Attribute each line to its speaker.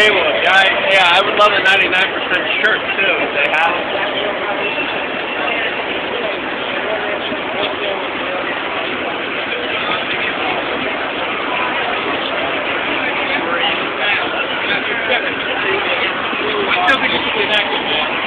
Speaker 1: they would. I, yeah, I would love a 99% shirt, too, if they have I still think it's a good man.